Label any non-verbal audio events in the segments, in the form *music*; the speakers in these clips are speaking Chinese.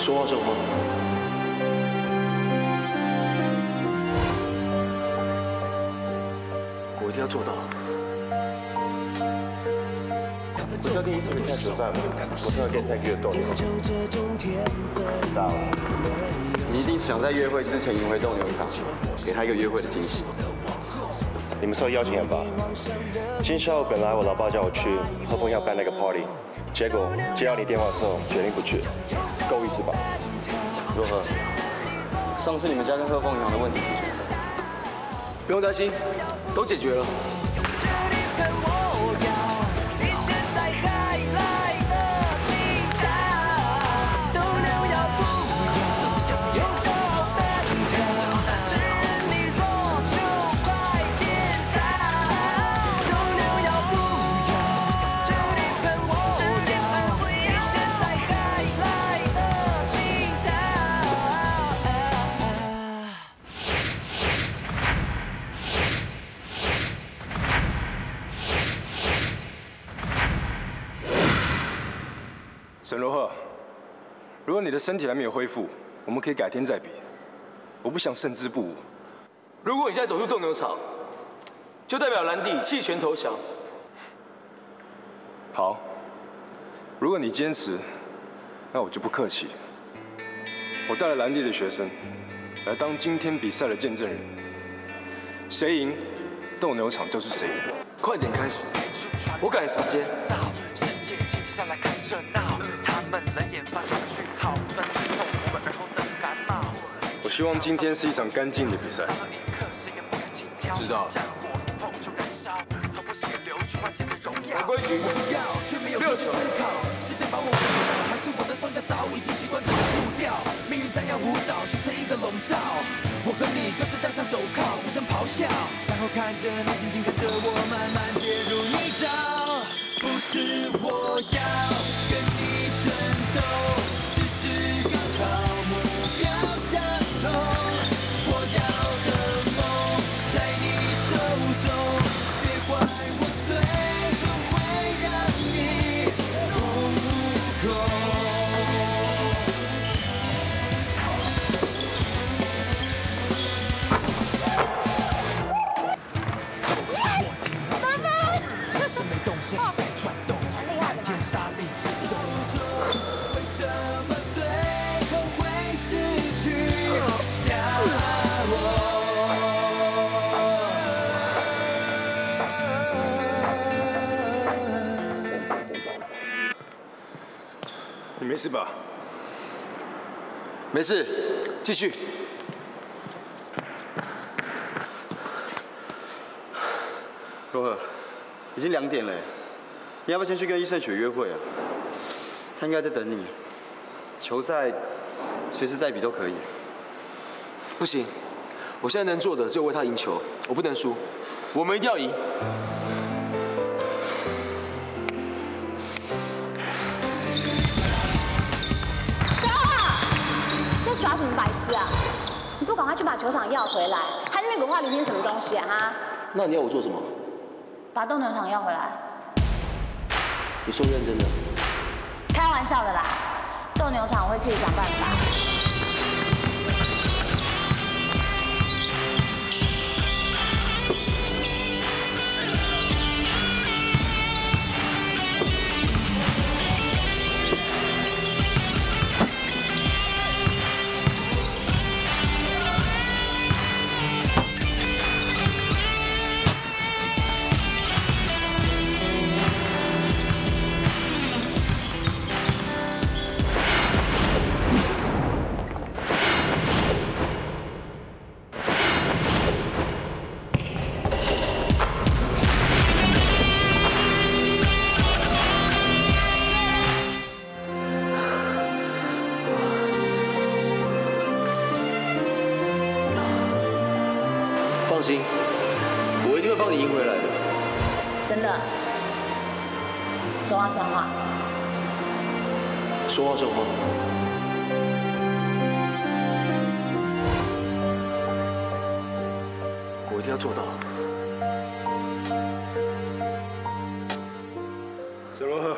说话算话。说话。我一定要做到。不知道第一次没看球赛吗？我突然给你太给的动力。知道了。你一定想在约会之前赢回斗牛场，给他一个约会的惊喜。你们受邀请了吧？今下午本来我老爸叫我去贺峰要办那个 party，结果接到你电话的时候决定不去，够意思吧？如何？上次你们家跟贺凤银行的问题解决了？不用担心，都解决了。如果你的身体还没有恢复，我们可以改天再比。我不想胜之不武。如果你现在走出斗牛场，就代表兰迪弃权投降。好，如果你坚持，那我就不客气。我带了兰迪的学生来当今天比赛的见证人，谁赢，斗牛场就是谁的。快点开始，我赶时间。我希望今天是一场干净的比赛。知道。有规矩，六球。我和你各自戴上手铐，无声咆哮，然后看着你紧紧跟着我慢慢跌入泥沼。不是我要 *laughs* 事吧？没事，继续。罗赫，已经两点了，你要不要先去跟医生雪约会啊？他应该在等你。球赛随时再比都可以。不行，我现在能做的只有为他赢球，我不能输，我们一定要赢。耍什么白痴啊？你不赶快去把球场要回来，还在那边给我画里面什么东西啊？哈？那你要我做什么？把斗牛场要回来。你说认真的？开玩笑的啦，斗牛场我会自己想办法。放心，我一定会帮你赢回来的。真的，说话算话。说话算话。我一定要做到。沈若鹤，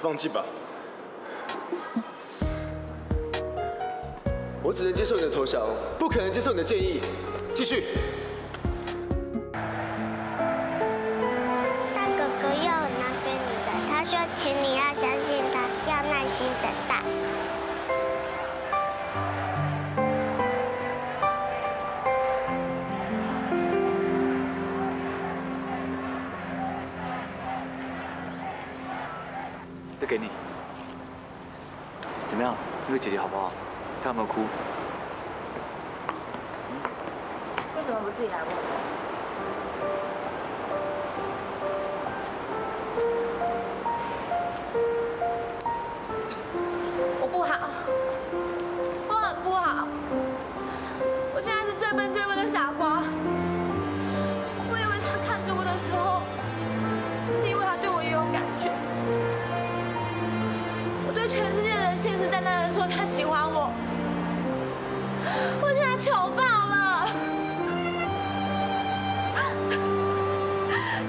放弃吧。我只能接受你的投降，不可能接受你的建议。继续。这给你。怎么样？那个姐姐好不好？她有没有哭？为什么不自己来问？信誓旦旦的说他喜欢我。我现在糗爆了。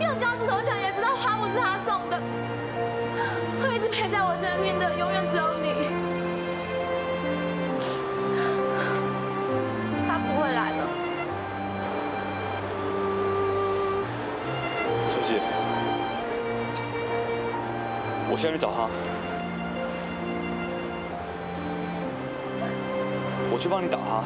用脚趾头想也知道花不是他送的，会一直陪在我身边的永远只有你。他不会来了。小姐，我现在去找他。去帮你打他。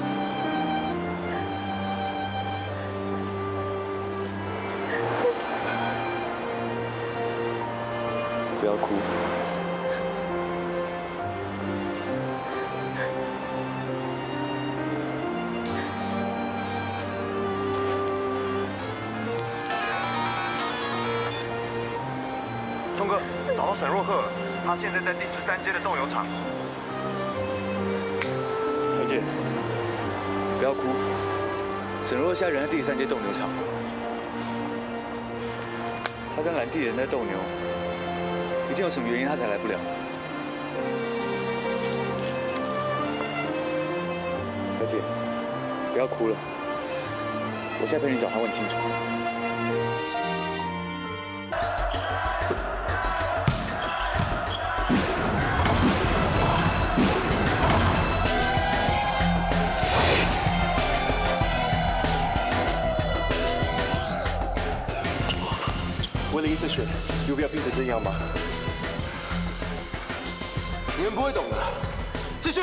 不要哭。聪哥，找到沈若鹤了，他现在在第十三街的斗牛场。小姐，不要哭。沈若现在人在第三街斗牛场，他跟蓝地人在斗牛，一定有什么原因他才来不了。小姐，不要哭了，我现在陪你找他问清楚。第一次选，有必要拼成这样吗？你们不会懂的。继续。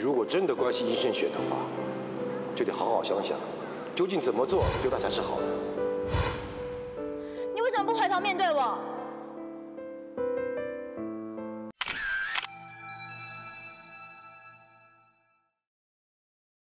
如果真的关心医生选的话，就得好好想想，究竟怎么做对他才是好的。你为什么不回头面对我？